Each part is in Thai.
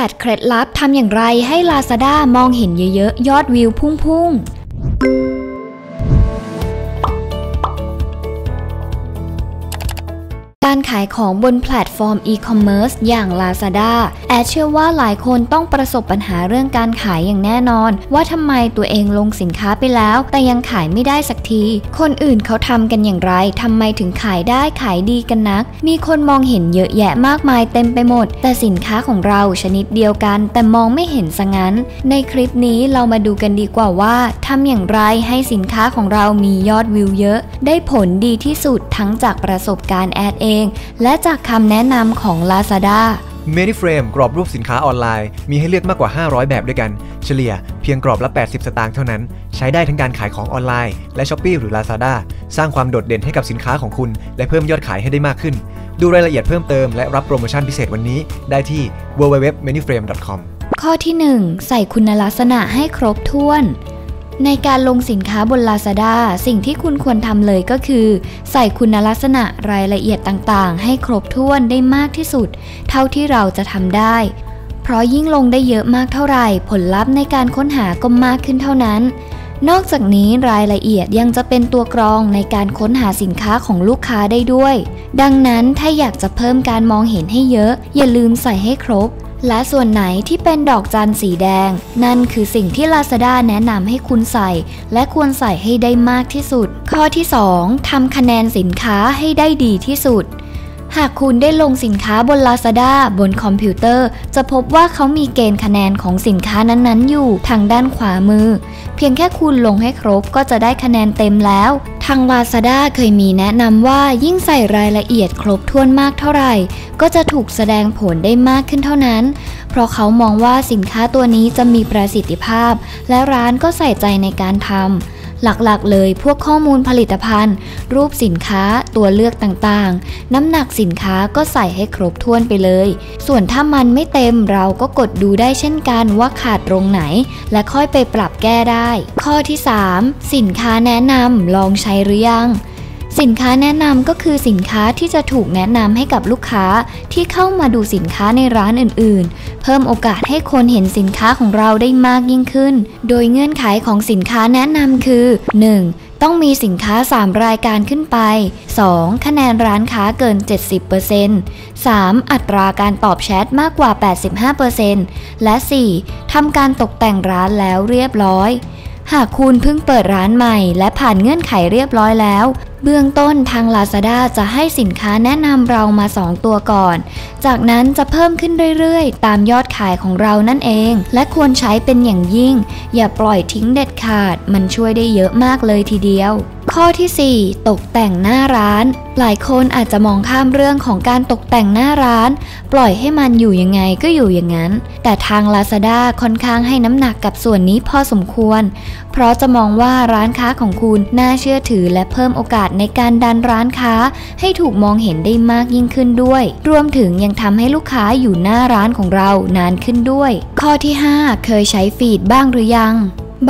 8 เคล็ดลับทำอย่างไรให้ Lazada มองเห็นเยอะๆ ยอดวิวพุ่งๆ การขายของบนแพลตฟอร์มอีคอมเมิร์ซอย่าง Lazada แอดเชื่อว่าหลายคนต้องประสบปัญหาเรื่องการขายอย่างแน่นอน ว่าทำไมตัวเองลงสินค้าไปแล้ว แต่ยังขายไม่ได้สักที คนอื่นเขาทำกันอย่างไรทำไมถึงขายได้ขายดีกันนัก มีคนมองเห็นเยอะแยะมากมายเต็มไปหมด แต่สินค้าของเราชนิดเดียวกัน แต่มองไม่เห็นซะงั้น ในคลิปนี้เรามาดูกันดีกว่าว่าทำอย่างไรให้สินค้าของเรามียอดวิวเยอะ ได้ผลดีที่สุดทั้งจากประสบการณ์แอดเองและจากคำแนะนำของ Lazada m a n y f r a m e กรอบรูปสินค้าออนไลน์ มีให้เลือกมากกว่า 500 แบบด้วยกัน เฉลี่ยเพียงกรอบละ 80 สตางค์เท่านั้น ใช้ได้ทั้งการขายของออนไลน์ และ s h อ p e e หรือ Lazada สร้างความโดดเด่นให้กับสินค้าของคุณ และเพิ่มยอดขายให้ได้มากขึ้น ดูรายละเอียดเพิ่มเติมและรับโปรโมชั่นพิเศษวันนี้ ได้ที่ www.manyframe.com ข้อที่ 1 ใส่คุณลักษณะให้ครบถ้วน ในการลงสินค้าบน Lazada สิ่งที่คุณควรทำเลยก็คือ ใส่คุณลักษณะรายละเอียดต่างๆ ให้ครบถ้วนได้มากที่สุด เท่าที่เราจะทำได้ เพราะยิ่งลงได้เยอะมากเท่าไหร่ ผลลัพธ์ในการค้นหาก็มากขึ้นเท่านั้น นอกจากนี้รายละเอียดยังจะเป็นตัวกรองในการค้นหาสินค้าของลูกค้าได้ด้วย ดังนั้นถ้าอยากจะเพิ่มการมองเห็นให้เยอะ อย่าลืมใส่ให้ครบ และส่วนไหนที่เป็นดอกจันสีแดง นั่นคือสิ่งที่ Lazada แนะนำให้คุณใส่ และควรใส่ให้ได้มากที่สุด ข้อที่ 2ทำคะแนนสินค้าให้ได้ดีที่สุด หากคุณได้ลงสินค้าบน Lazada บนคอมพิวเตอร์ จะพบว่าเขามีเกณฑ์คะแนนของสินค้านั้นๆ อยู่ทางด้านขวามือ เพียงแค่คุณลงให้ครบก็จะได้คะแนนเต็มแล้ว ทาง Lazada เคยมีแนะนำว่ายิ่งใส่รายละเอียดครบถ้วนมากเท่าไหร่ ก็จะถูกแสดงผลได้มากขึ้นเท่านั้น เพราะเขามองว่าสินค้าตัวนี้จะมีประสิทธิภาพ และร้านก็ใส่ใจในการทำ หลักๆ เลยพวกข้อมูลผลิตภัณฑ์ รูปสินค้าตัวเลือกต่างๆ น้ำหนักสินค้าก็ใส่ให้ครบถ้วนไปเลย ส่วนถ้ามันไม่เต็มเราก็กดดูได้เช่นกันว่าขาดตรงไหน และค่อยไปปรับแก้ได้ ข้อที่ 3 สินค้าแนะนำลองใช้หรือยัง สินค้าแนะนำก็คือสินค้าที่จะถูกแนะนำให้กับลูกค้าที่เข้ามาดูสินค้าในร้านอื่นๆ เพิ่มโอกาสให้คนเห็นสินค้าของเราได้มากยิ่งขึ้น โดยเงื่อนไขของสินค้าแนะนำคือ 1. ต้องมีสินค้า 3 รายการขึ้นไป 2. คะแนนร้านค้าเกิน 70% 3. อัตราการตอบแชทมากกว่า 85%และ 4. ทำการตกแต่งร้านแล้วเรียบร้อยหากคุณเพิ่งเปิดร้านใหม่และผ่านเงื่อนไขเรียบร้อยแล้ว เบื้องต้นทาง Lazada จะให้สินค้าแนะนำเรามา 2 ตัวก่อน จากนั้นจะเพิ่มขึ้นเรื่อยๆ ตามยอดขายของเรานั่นเอง และควรใช้เป็นอย่างยิ่ง อย่าปล่อยทิ้งเด็ดขาด มันช่วยได้เยอะมากเลยทีเดียว ข้อที่ 4 ตกแต่งหน้าร้าน หลายคนอาจจะมองข้ามเรื่องของการตกแต่งหน้าร้าน ปล่อยให้มันอยู่ยังไงก็อยู่อย่างนั้น แต่ทาง Lazada ค่อนข้างให้น้ำหนักกับส่วนนี้พอสมควร เพราะจะมองว่าร้านค้าของคุณน่าเชื่อถือและเพิ่มโอกาสในการดันร้านค้า ให้ถูกมองเห็นได้มากยิ่งขึ้นด้วย รวมถึงยังทำให้ลูกค้าอยู่หน้าร้านของเรานานขึ้นด้วย ข้อที่ 5 เคยใช้ฟีดบ้างหรือยัง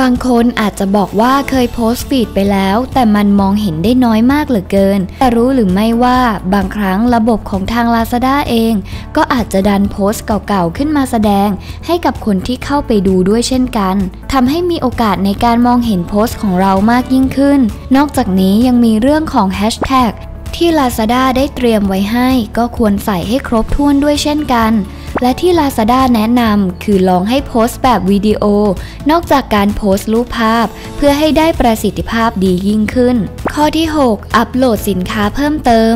บางคนอาจจะบอกว่าเคยโพสต์ฟีดไปแล้ว แต่มันมองเห็นได้น้อยมากเหลือเกิน แต่รู้หรือไม่ว่าบางครั้งระบบของทาง Lazada เอง ก็อาจจะดันโพสต์เก่าๆ ขึ้นมาแสดง ให้กับคนที่เข้าไปดูด้วยเช่นกันทำให้มีโอกาสในการมองเห็นโพสต์ของเรามากยิ่งขึ้น นอกจากนี้ยังมีเรื่องของแฮชแท็ก ที่ Lazada ได้เตรียมไว้ให้ ก็ควรใส่ให้ครบถ้วนด้วยเช่นกัน และที่ Lazada แนะนำคือลองให้โพสต์แบบวิดีโอ นอกจากการโพสต์รูปภาพ เพื่อให้ได้ประสิทธิภาพดียิ่งขึ้น ข้อที่ 6 อัปโหลดสินค้าเพิ่มเติม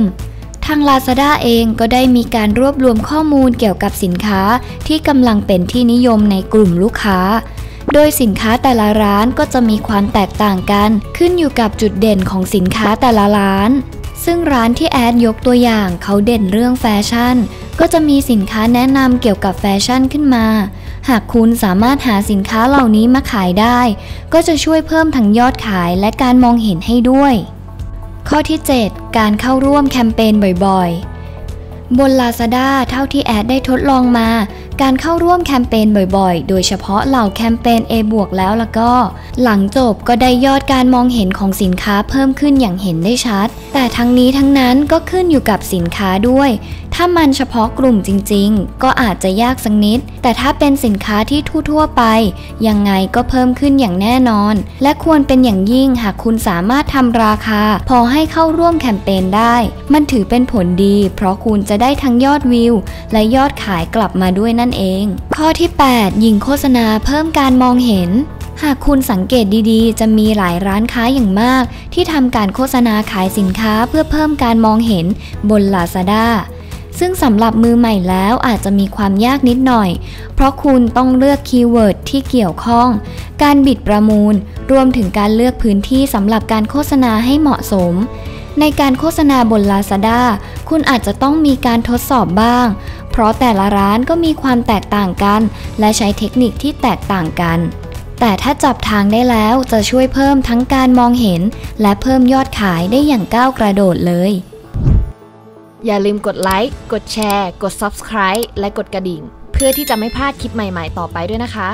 ทาง Lazada เองก็ได้มีการรวบรวมข้อมูลเกี่ยวกับสินค้าที่กำลังเป็นที่นิยมในกลุ่มลูกค้า โดยสินค้าแต่ละร้านก็จะมีความแตกต่างกัน ขึ้นอยู่กับจุดเด่นของสินค้าแต่ละร้าน ซึ่งร้านที่แอดยกตัวอย่างเขาเด่นเรื่องแฟชั่น ก็จะมีสินค้าแนะนำเกี่ยวกับแฟชั่นขึ้นมา หากคุณสามารถหาสินค้าเหล่านี้มาขายได้ ก็จะช่วยเพิ่มทั้งยอดขายและการมองเห็นให้ด้วย ข้อที่ 7 การเข้าร่วมแคมเปญบ่อยๆ บน Lazada เท่าที่แอดได้ทดลองมา การเข้าร่วมแคมเปญบ่อยๆ โดยเฉพาะเหล่าแคมเปญ A บวกแล้วแล้วก็ หลังจบก็ได้ยอดการมองเห็นของสินค้าเพิ่มขึ้นอย่างเห็นได้ชัด แต่ทั้งนี้ทั้งนั้นก็ขึ้นอยู่กับสินค้าด้วย ถ้ามันเฉพาะกลุ่มจริงๆ ก็อาจจะยากสักนิด แต่ถ้าเป็นสินค้าที่ทั่วๆไป ยังไงก็เพิ่มขึ้นอย่างแน่นอน และควรเป็นอย่างยิ่งหากคุณสามารถทำราคา พอให้เข้าร่วมแคมเปญได้ มันถือเป็นผลดี เพราะคุณจะได้ทั้งยอดวิว และยอดขายกลับมาด้วยนั่นเอง ข้อที่ 8 ยิงโฆษณาเพิ่มการมองเห็นหากคุณสังเกตดีๆ จะมีหลายร้านค้าอย่างมาก ที่ทำการโฆษณาขายสินค้าเพื่อเพิ่มการมองเห็นบน Lazada ซึ่งสำหรับมือใหม่แล้วอาจจะมีความยากนิดหน่อย เพราะคุณต้องเลือก keyword ที่เกี่ยวข้อง การ bid ประมูล รวมถึงการเลือกพื้นที่สำหรับการโฆษณาให้เหมาะสม ในการโฆษณาบน Lazada คุณอาจจะต้องมีการทดสอบบ้าง เพราะแต่ละร้านก็มีความแตกต่างกัน และใช้เทคนิคที่แตกต่างกันแต่ถ้าจับทางได้แล้วจะช่วยเพิ่มทั้งการมองเห็น และเพิ่มยอดขายได้อย่างก้าวกระโดดเลย อย่าลืมกดไลค์ กดแชร์ กด Subscribe และกดกระดิ่ง เพื่อที่จะไม่พลาดคลิปใหม่ๆ ต่อไปด้วยนะคะ